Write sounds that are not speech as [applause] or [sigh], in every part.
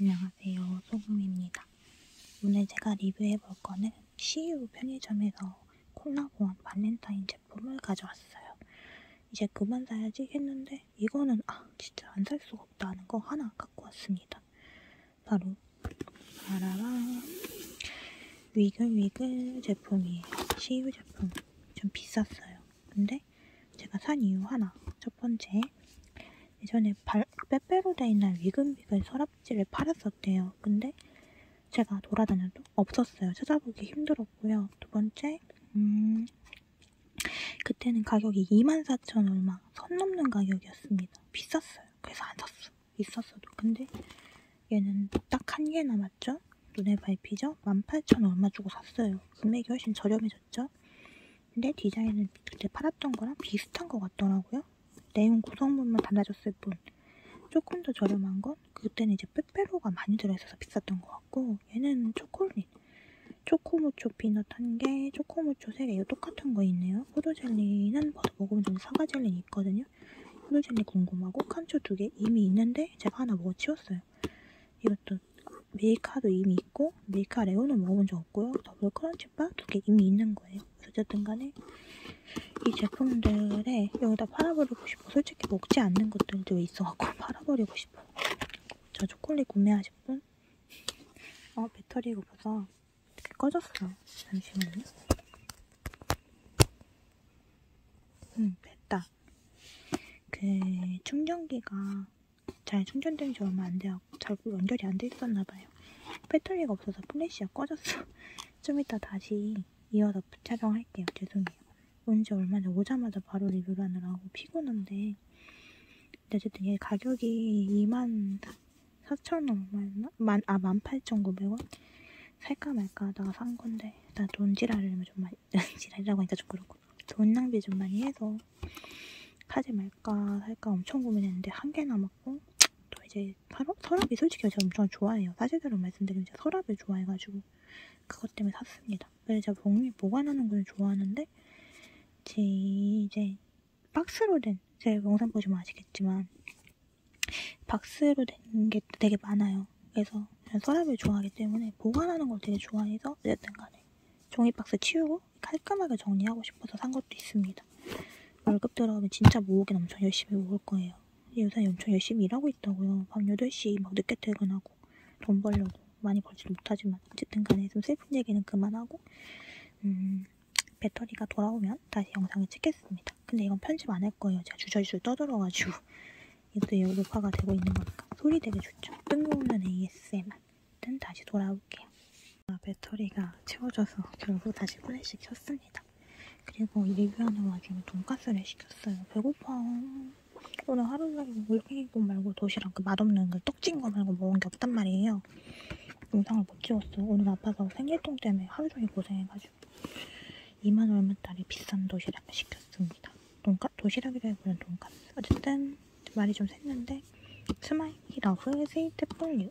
안녕하세요. 소금입니다. 오늘 제가 리뷰해 볼 거는 CU 편의점에서 콜라보한 발렌타인 제품을 가져왔어요. 이제 그만 사야지 했는데 이거는 아 진짜 안 살 수가 없다 하는 거 하나 갖고 왔습니다. 바로 바라라 위글위글 제품이에요. CU 제품 좀 비쌌어요. 근데 제가 산 이유 하나 첫 번째 예전에 발, 빼빼로 돼 있는 위글위글 서랍지를 팔았었대요. 근데 제가 돌아다녀도 없었어요. 찾아보기 힘들었고요. 두 번째, 음, 그때는 가격이 24,000 얼마, 선 넘는 가격이었습니다. 비쌌어요. 그래서 안 샀어. 있었어도. 근데 얘는 딱 한 개 남았죠? 눈에 밟히죠? 18,000 얼마 주고 샀어요. 금액이 훨씬 저렴해졌죠? 근데 디자인은 그때 팔았던 거랑 비슷한 것 같더라고요. 내용 구성물만 달라졌을 뿐. 조금 더 저렴한 건 그때는 이제 빼빼로가 많이 들어있어서 비쌌던 것 같고 얘는 초콜릿. 초코무초 피넛 한 개, 초코무초 세 개. 이거 똑같은 거 있네요. 포도젤리는 먹으면 좀 사과 젤리 있거든요. 포도젤리 궁금하고 칸초 두 개 이미 있는데 제가 하나 먹어 치웠어요. 이것도 밀카도 이미 있고 밀카 레오는 먹어본 적 없고요. 더블 크런치바 두 개 이미 있는 거예요. 어쨌든 간에 이 제품들에 여기다 팔아버리고 싶어. 솔직히 먹지 않는 것들도 있어갖고 [laughs] 팔아버리고 싶어. 저 초콜릿 구매하실 분? 어, 배터리가 없어서 이렇게 꺼졌어요. 잠시만요. 음, 됐다. 그 충전기가 잘 충전된 지 얼마 안 돼요. 잘 연결이 안 돼 있었나봐요. 배터리가 없어서 플래시가 꺼졌어. [laughs] 좀 이따 다시 이어서 촬영할게요. 죄송해요. 온지 얼마 전 오자마자 바로 리뷰를 하느라고 피곤한데. 근데 어쨌든 얘 가격이 2만 4천 얼마였나? 만, 아 18,900원? 살까 말까 하다가 산 건데. 일단 돈 지랄을 좀 많이 [laughs] 지랄이라고 하니까 좀 그렇고. 돈 낭비 좀 많이 해서 사지 말까 살까 엄청 고민했는데 한 개 남았고 또 이제 서랍, 서랍이 솔직히 제가 엄청 좋아해요. 사실대로 말씀드리면 제가 서랍을 좋아해가지고 그것 때문에 샀습니다. 그래서 제가 복리 보관하는 걸 좋아하는데 제 이제 박스로 된 제 영상 보시면 아시겠지만 박스로 된 게 되게 많아요. 그래서 서랍을 좋아하기 때문에 보관하는 걸 되게 좋아해서 어쨌든 간에 종이 박스 치우고 깔끔하게 정리하고 싶어서 산 것도 있습니다. 월급 들어가면 진짜 모으긴 엄청 열심히 모을 거예요. 요새 엄청 열심히 일하고 있다고요. 밤 8시 막 늦게 퇴근하고 돈 벌려고 많이 벌지도 못하지만 어쨌든 간에 좀 슬픈 얘기는 그만하고 음 배터리가 돌아오면 다시 영상을 찍겠습니다. 근데 이건 편집 안 할 거예요. 제가 주저주저 떠들어가지고 [laughs] 이것도 녹화가 되고 있는 거니까 소리 되게 좋죠. 뜬금없는 ASMR 일단 다시 돌아올게요. 아, 배터리가 채워져서 결국 다시 플래시 켰습니다. 그리고 리뷰하는 와중에 돈까스를 시켰어요. 배고파. 오늘 하루 종일 물냉이국 말고 도시락 그 맛없는 그 떡진 거 말고 먹은 게 없단 말이에요. 영상을 못 찍었어. 오늘 아파서 생리통 때문에 하루 종일 고생해가지고. 2만 얼마짜리 비싼 도시락을 시켰습니다. 돈까 도시락이라기보다는 돈까스. 어쨌든 말이 좀 샜는데 스마일이 love sweet for you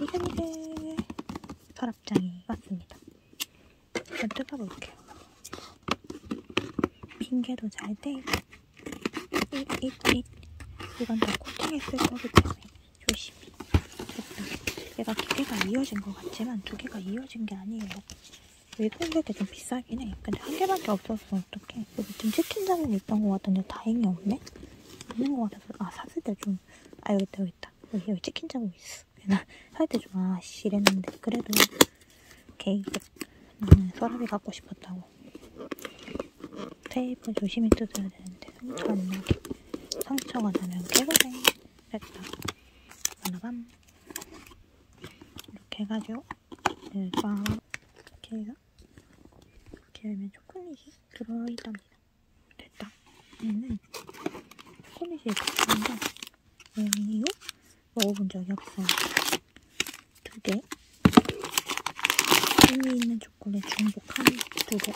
이게 서랍장이 왔습니다. 한번 뜯어볼게요. 핑계도 잘 돼. 잇잇잇 이건 다 코팅했을 거기 때문에 조심히. 됐다. 얘가 두 개가 이어진 것 같지만 두 개가 이어진 게 아니에요. 외국 이렇게 좀 비싸긴 해. 근데 한 개밖에 없었어. 어떡해. 여기 좀 치킨 자국이 있던 것 같은데 다행히 없네? 있는 것 같아서. 아, 샀을 때 좀. 아, 여기 있다, 여기 있다. 여기, 여기 치킨 자국 있어. 나살때 좀, 아, 씨, 이랬는데. 그래도, 케이크. 나는 서랍이 갖고 싶었다고. 테이프 조심히 뜯어야 되는데. 상처 안 나게. 상처가 나면 깨고생. 됐다. 바나밤. 이렇게 해가지고, 일단, 이렇게 해서. 이렇게 하면 초콜릿이 들어있답니다. 됐다. 얘는 초콜릿이 있는데 왜요? 먹어본 적이 없어요. 두 개. 이미 있는 초콜릿 중복 한 두 개.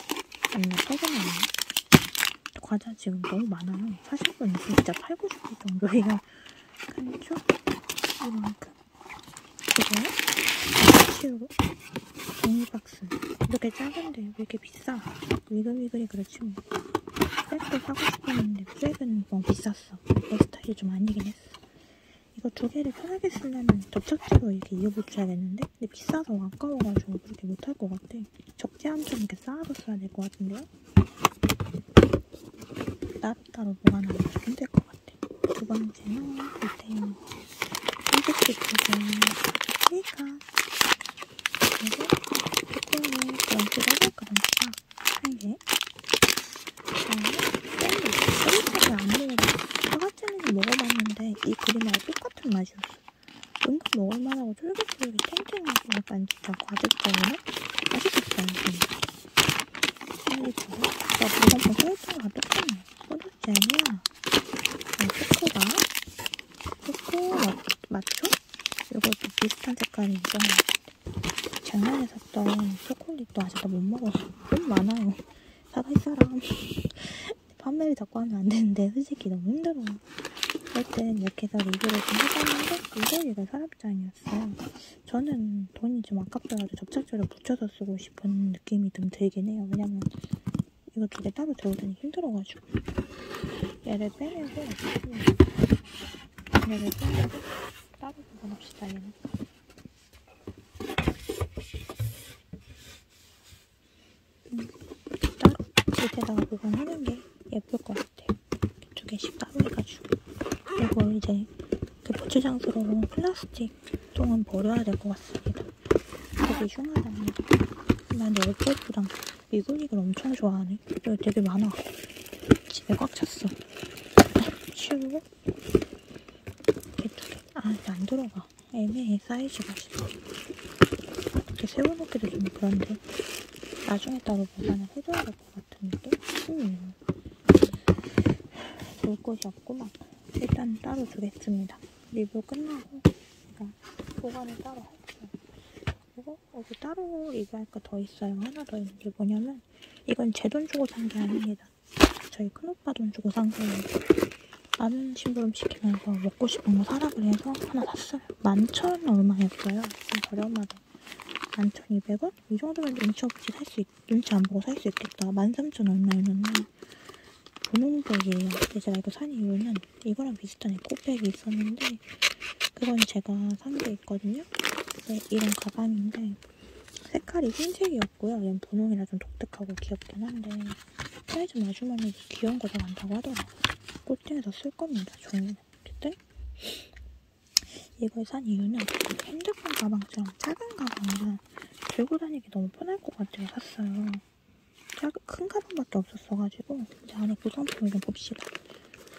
아니면 있네. 과자 지금 너무 많아요. 사실 건 진짜 팔고 싶을 정도예요. 칸초 이만큼. 이거 치우고 종이박스 이렇게 작은데 왜 이렇게 비싸? 위글위글이 그렇지 뭐 백도 사고 싶었는데 백은 뭐 비쌌어 내 스타일이 좀 아니긴 했어 이거 두 개를 편하게 쓰려면 접착제로 이렇게 이어붙여야겠는데? 근데 비싸서 아까워가지고 그렇게 못할 것 같아. 적재 한점 이렇게 쌓아서 써야 될 것 같은데요? 따로따로 보관하기 좀 힘들 것 같아. 두 번째는 밑에 한국식 부분 케이크 그리고 초콜릿 그런치를 그런치가 한 개. 그다음에. 젤리를 안 먹어봤어. 사과젤리는 먹어봤는데 이 그림하고 똑같은 맛이었어. 은근 먹을만하고 쫄깃쫄깃 탱탱하고 약간 진짜 과즙적으로 맛있었어요. 진짜. 젤리처럼. 나 저번번 소유통과 똑같네. 소주잼이야. 네, 초코가 초코 맛, 맛초? 이것도 비슷한 색깔이 같아. 작년에 샀던 초콜릿도 아직도 못 먹었어. 너무 많아요. 사갈 사람. 판매를 자꾸 하면 안 되는데 솔직히 너무 힘들어. 어쨌든 이렇게 해서 리뷰를 좀 해봤는데 이거리가 서랍장이었어요. 저는 돈이 좀 아깝더라도 접착제를 붙여서 쓰고 싶은 느낌이 좀 들긴 해요. 왜냐면 이거 두 개 따로 들고 다니기 힘들어가지고 얘를 빼내고 얘를 빼내고 따로 보관합시다 얘는. 음, 따로 밑에다가 보관하는 게 예쁠 것 같아요. 두 개씩 따로 해가지고. 그리고 이제 그 고추장스러운 플라스틱 통은 버려야 될 것 같습니다. 되게 흉하다니. 난 열대프랑 미국이를 엄청 좋아하네. 여기 되게 많아. 집에 꽉 찼어. 치우고 이렇게 두 개. 아, 이게 안 들어가. 애매해 사이즈가 지금. 이렇게 세워놓기도 좀 그런데 나중에 따로 보관을 해줘야 될 것 같 은 느낌? 음. 볼 곳이 없구만. 일단 따로 두겠습니다. 리뷰 끝나고 제가 보관을 따로 할게요. 그리고 여기 따로 리뷰할 거 더 있어요. 하나 더 있는 게 뭐냐면 이건 제 돈 주고 산 게 아닙니다. 저희 큰오빠 돈 주고 산 거예요. 라면 심부름 시키면서 먹고 싶은 거 사라 그래서 하나 샀어요. 만천 얼마였어요. 좀 저렴하다. 11,200원? 이 정도면 눈치 없이 살 수 있, 눈치 안 보고 살 수 있겠다. 13,000 얼마였는데 분홍백이에요. 근데 제가 이거 산 이유는 이거랑 비슷한 에코백이 있었는데 그건 제가 산 게 있거든요. 네, 이런 가방인데 색깔이 흰색이었고요. 얘는 분홍이라 좀 독특하고 귀엽긴 한데 사이즈 마주만해도 귀여운 거 들어간다고 하더라고요. 꽃팅에서 쓸 겁니다. 종이는. 어쨌든 이걸 산 이유는 핸드폰 가방처럼 작은 가방이라 들고 다니기 너무 편할 것 같아서 샀어요. 작은 큰 가방밖에 없었어가지고 이제 안에 구성품을 좀 봅시다.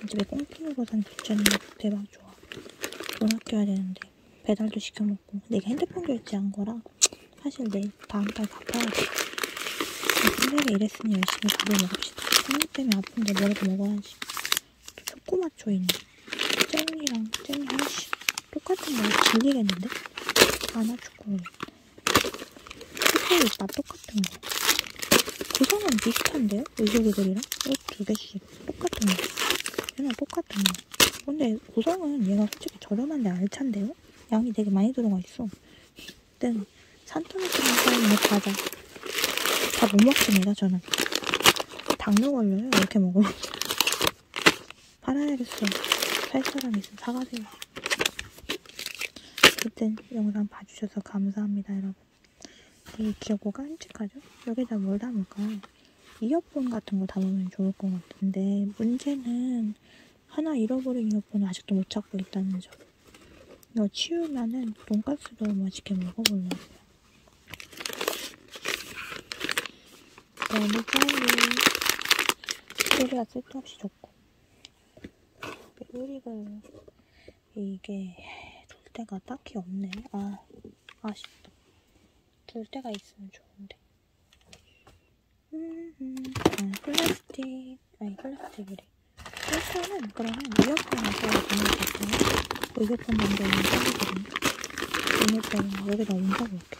집에 꽁팅으로 산 부처님 대박 좋아. 돈 아껴야 되는데 배달도 시켜먹고 이게 핸드폰 결제한 거라 사실 내일 다음 달 갚아야 돼. 생각에 이랬으니 열심히 밥을 먹읍시다. 생일 때문에 아픈데 뭐라도 먹어야지. 또 초코마초 있네. 젤리랑 젤리 하나씩 똑같은 거 질리겠는데? 초콜릿. 초콜릿 맛 똑같은 거. 구성은 비슷한데요? 의식이들이랑? 이두 개씩 똑같은 거. 얘랑 똑같은 거. 근데 구성은 얘가 솔직히 저렴한데 알찬데요? 양이 되게 많이 들어가 있어. 일단 산토미처럼 사이는 과자. 다 못 먹습니다, 저는. 당뇨 걸려요, 이렇게 먹으면. 팔아야겠어. 살 사람 있으면 사가세요. 어쨌든 영상 봐주셔서 감사합니다, 여러분. 되게 귀엽고 깜찍하죠? 여기다 뭘 담을까요? 이어폰 같은 거 담으면 좋을 것 같은데 문제는 하나 잃어버린 이어폰을 아직도 못 찾고 있다는 점. 이거 치우면은 돈가스도 맛있게 먹어보려고요. 너무 빨리 소리가 쓸데없이 좋고 우리가 이게 둘 데가 딱히 없네. 아 아쉽다. 둘 데가 있으면 좋은데. 음, 음. 아, 플라스틱 아니 플라스틱이래. 일단은 그러면 되는 거고 이어폰 만들면 써보거든요. 이어폰은 여기다 옮겨볼게.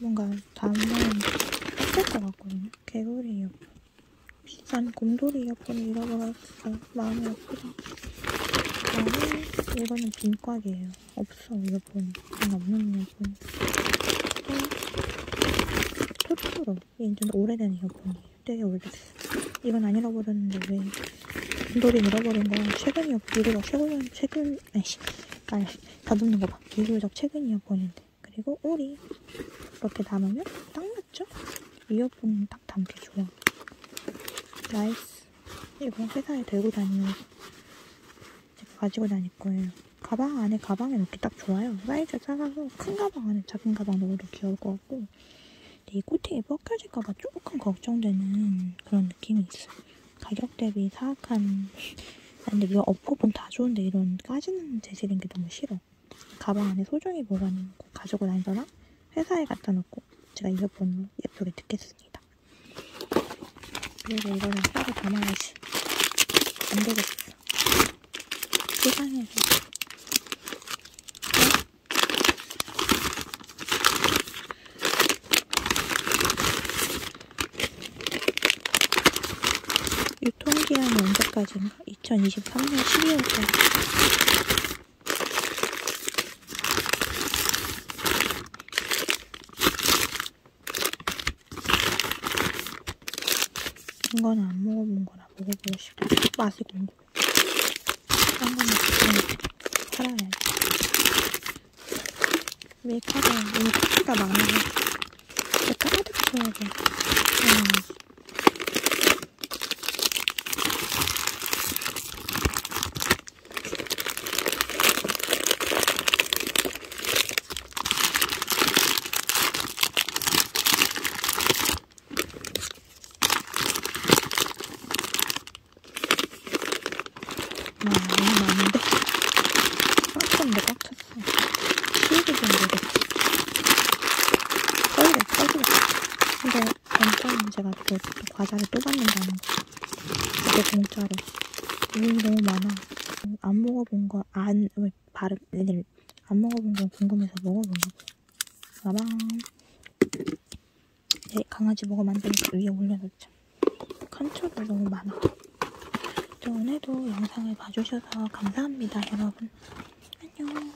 뭔가 담으면 빡셀 것 같거든요. 개구리 이어폰. 비싼 곰돌이 이어폰을 잃어버렸어. 마음이 아프다. 그다음에 이거는 빈곽이에요. 없어 이어폰. 그냥 없는 이어폰. 또 토토로. 이게 좀 오래된 이어폰이에요. 되게 오래됐어. 이건 안 잃어버렸는데 왜 돌이 잃어버린 거 최근 이어 비교적 최근 최근 아이씨 아 다듬는 거 봐 비교적 최근 이어 보이는데 그리고 오리 이렇게 담으면 딱 맞죠? 이어폰 딱 담기 좋아 나이스 이거 회사에 들고 제 가 가지고 다닐 거예요. 가방 안에 가방에 넣기 딱 좋아요. 사이즈 작아서 큰 가방 안에 작은 가방 넣어도 귀여울 것 같고. 근데 이 코팅이 벗겨질까봐 조금 걱정되는 그런 느낌이 있어요. 가격 대비 사악한 [laughs] 아, 근데 이거 업고본 다 좋은데 이런 까지는 재질인 게 너무 싫어. 가방 안에 소중히 보관해놓고 가지고 다니거나 회사에 갖다 놓고 제가 이어폰으로 예쁘게 듣겠습니다. 그리고 이거는 따로 담아야지. 안 되겠어 세상에서 유통기한이 언제까지인가? 2023년 12월까지. 이거는 안 먹어본 거라 먹어보고 싶다. 맛이 궁금해. 그냥 팔아야지. 왜 카드, 오늘 카드가 많아서. 왜 카드가 줘야 돼? 음. 아, 너무 많은데? 꽉 찼는데 꽉 찼어. 치우기 좀 되겠지. 떨려, 떨려. 근데, 엄청 제가 또, 또 과자를 또 받는다는 거. 이게 공짜로. 우유 너무 많아. 안 먹어본 거, 안, 얘들, 안 먹어본 거 궁금해서 먹어보려고. 가방. 네, 강아지 먹어 만드니까 위에 올려놓자. 컨트롤 너무 많아. 저 오늘도 영상을 봐주셔서 감사합니다, 여러분. 안녕.